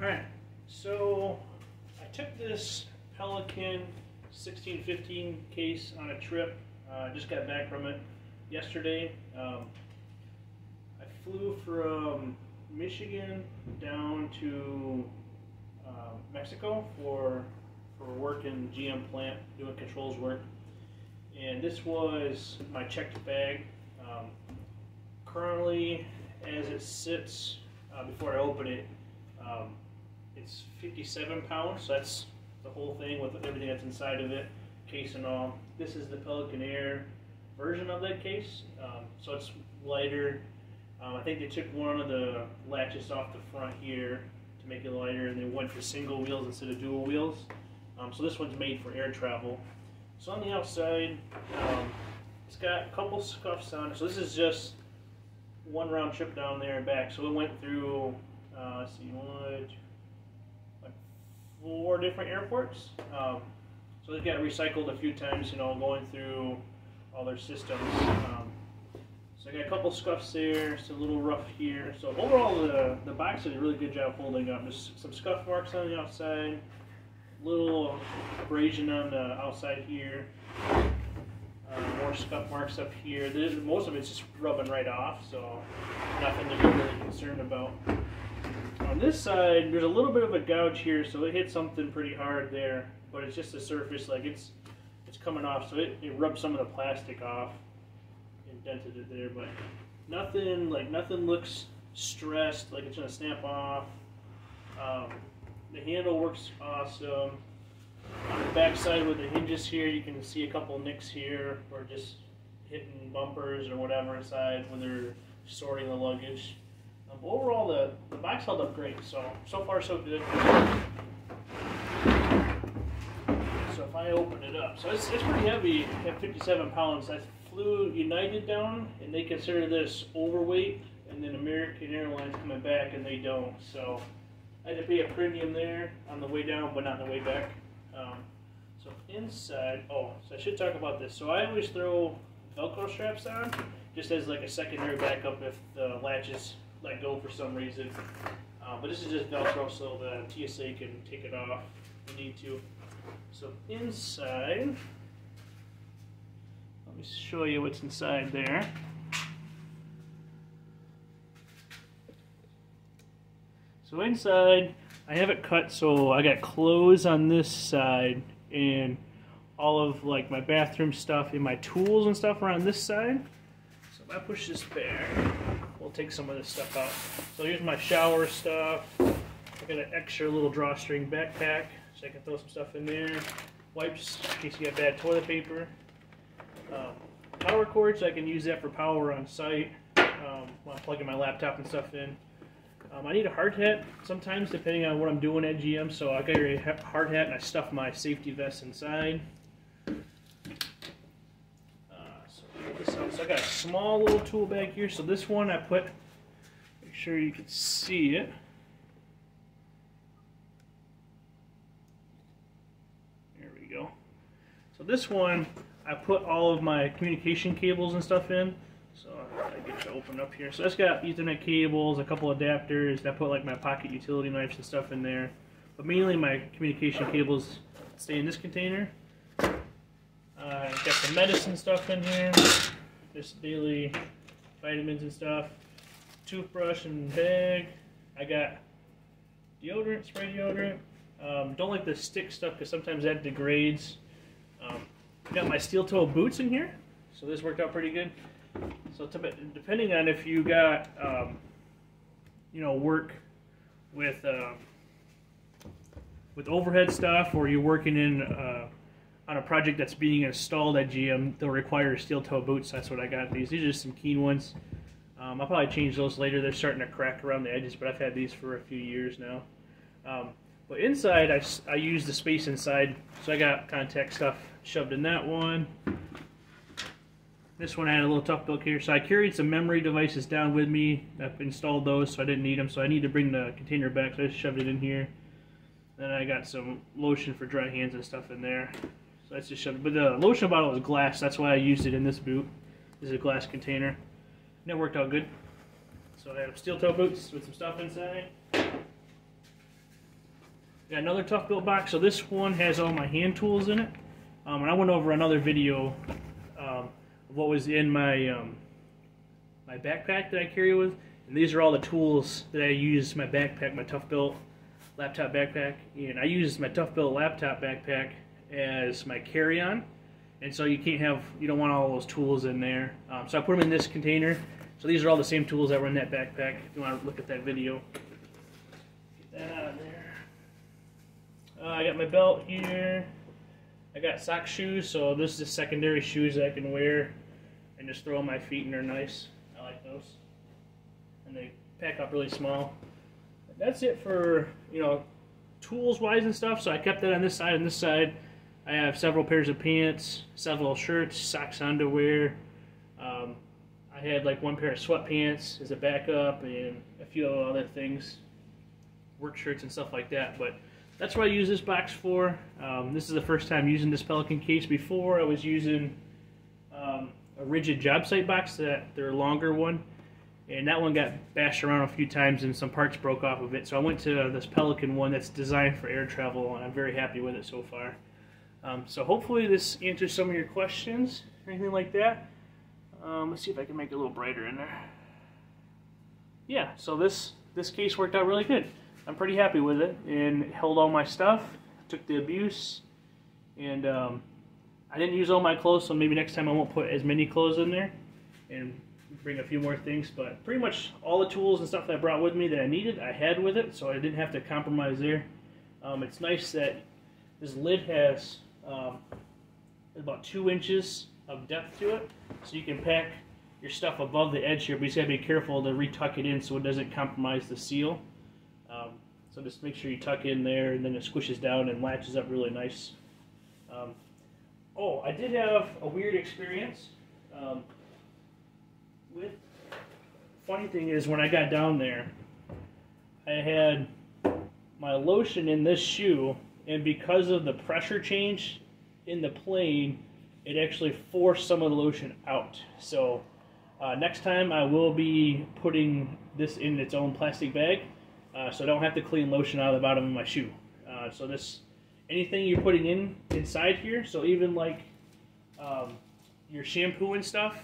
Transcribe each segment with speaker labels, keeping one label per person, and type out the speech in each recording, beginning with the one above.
Speaker 1: Alright, so I took this Pelican 1615 case on a trip. I uh, just got back from it yesterday. Um, I flew from Michigan down to uh, Mexico for for work in GM plant, doing controls work. And this was my checked bag. Um, currently, as it sits, uh, before I open it, um, it's 57 pounds, so that's the whole thing with everything that's inside of it, case and all. This is the Pelican Air version of that case, um, so it's lighter. Um, I think they took one of the latches off the front here to make it lighter, and they went for single wheels instead of dual wheels. Um, so this one's made for air travel. So on the outside, um, it's got a couple scuffs on it. So this is just one round trip down there and back. So it went through, uh, let's see, one, like four different airports. Um, so they've got recycled a few times, you know, going through all their systems. Um, so I got a couple scuffs there, it's a little rough here. So overall, the, the box did a really good job holding up. Just some scuff marks on the outside, little abrasion on the outside here. Uh, more scuff marks up here. Most of it's just rubbing right off, so nothing to be really concerned about. On this side, there's a little bit of a gouge here, so it hit something pretty hard there, but it's just the surface, like it's it's coming off, so it, it rubbed some of the plastic off, indented it there, but nothing, like nothing looks stressed, like it's gonna snap off. Um, the handle works awesome. On the back side with the hinges here, you can see a couple nicks here, or just hitting bumpers or whatever inside when they're sorting the luggage. Um, overall, the, the box held up great, so, so far so good. So if I open it up, so it's, it's pretty heavy at 57 pounds. I flew United down, and they consider this overweight, and then American Airlines coming back, and they don't. So I had to pay a premium there on the way down, but not on the way back. Um, so inside, oh, so I should talk about this. So I always throw Velcro straps on, just as like a secondary backup if the latches let go for some reason. Uh, but this is just Velcro so the TSA can take it off if you need to. So inside, let me show you what's inside there. So inside, I have it cut so I got clothes on this side and all of like my bathroom stuff and my tools and stuff are on this side. I push this back, we'll take some of this stuff out. So here's my shower stuff. I got an extra little drawstring backpack so I can throw some stuff in there. Wipes in case you got bad toilet paper. Um, power cord so I can use that for power on site um, while I'm plugging my laptop and stuff in. Um, I need a hard hat sometimes, depending on what I'm doing at GM. So I got a hard hat and I stuff my safety vest inside. Uh, so, so I got a small little tool bag here. So this one I put, make sure you can see it. There we go. So this one, I put all of my communication cables and stuff in. So I get to open up here. So it's got Ethernet cables, a couple adapters. I put like my pocket utility knives and stuff in there. But mainly my communication cables stay in this container. Uh, got some medicine stuff in here. Just daily vitamins and stuff. Toothbrush and bag. I got deodorant, spray deodorant. Um, don't like the stick stuff because sometimes that degrades. Um, got my steel toe boots in here. So this worked out pretty good. So depending on if you got, um, you know, work with uh, with overhead stuff, or you're working in uh, on a project that's being installed at GM, they'll require steel toe boots. That's what I got. These these are just some keen ones. Um, I'll probably change those later. They're starting to crack around the edges, but I've had these for a few years now. Um, but inside, I, I use the space inside, so I got contact stuff shoved in that one. This one had a little tough book here. So I carried some memory devices down with me. I've installed those, so I didn't need them. So I need to bring the container back, so I just shoved it in here. Then I got some lotion for dry hands and stuff in there. So that's just shoved. But the lotion bottle is glass. That's why I used it in this boot. This is a glass container. And it worked out good. So I have steel toe boots with some stuff inside. Got another Tough Built box. So this one has all my hand tools in it. Um, and I went over another video um, of what was in my um, my backpack that I carry with. And these are all the tools that I use my backpack, my Tough Built laptop backpack. And I use my Tough Built laptop backpack as my carry-on. And so you can't have, you don't want all those tools in there. Um, so I put them in this container. So these are all the same tools that were in that backpack. If you want to look at that video. Get that out of there. Uh, I got my belt here. I got sock shoes, so this is the secondary shoes that I can wear and just throw on my feet and they're nice. I like those. And they pack up really small. That's it for, you know, tools wise and stuff. So I kept that on this side and this side. I have several pairs of pants, several shirts, socks, underwear. Um, I had like one pair of sweatpants as a backup and a few other things, work shirts and stuff like that. But that's what I use this box for. Um, this is the first time using this Pelican case. Before I was using um, a RIDGID job site box, that their longer one, and that one got bashed around a few times and some parts broke off of it. So I went to this Pelican one that's designed for air travel, and I'm very happy with it so far. Um, so hopefully this answers some of your questions or anything like that. Um, let's see if I can make it a little brighter in there. Yeah, so this this case worked out really good. I'm pretty happy with it and held all my stuff, took the abuse, and um, I didn't use all my clothes, so maybe next time I won't put as many clothes in there and bring a few more things. But pretty much all the tools and stuff that I brought with me that I needed, I had with it, so I didn't have to compromise there. Um, it's nice that this lid has um, about two inches of depth to it, so you can pack your stuff above the edge here, but you just gotta be careful to retuck it in so it doesn't compromise the seal. Um, so just make sure you tuck in there and then it squishes down and latches up really nice. Um, oh, I did have a weird experience um, with, funny thing is when I got down there, I had my lotion in this shoe and because of the pressure change in the plane, it actually forced some of the lotion out. So uh, next time I will be putting this in its own plastic bag, uh, so I don't have to clean lotion out of the bottom of my shoe. Uh, so this, anything you're putting in inside here, so even like um, your shampoo and stuff,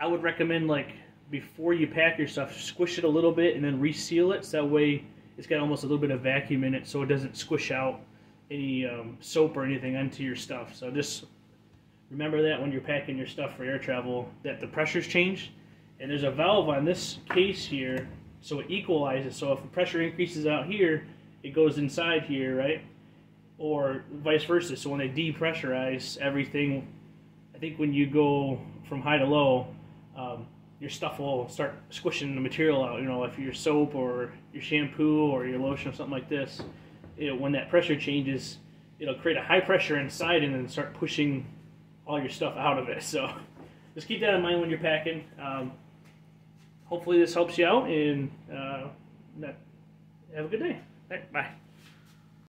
Speaker 1: I would recommend like before you pack your stuff, squish it a little bit and then reseal it. So that way it's got almost a little bit of vacuum in it, so it doesn't squish out any um, soap or anything onto your stuff. So just remember that when you're packing your stuff for air travel, that the pressure's changed. And there's a valve on this case here, so it equalizes. So if the pressure increases out here, it goes inside here, right? Or vice versa. So when they depressurize everything, I think when you go from high to low, um, your stuff will start squishing the material out. You know, if your soap or your shampoo or your lotion or something like this, it, when that pressure changes, it'll create a high pressure inside and then start pushing all your stuff out of it. So just keep that in mind when you're packing. Um, hopefully this helps you out and uh, have a good day. Bye.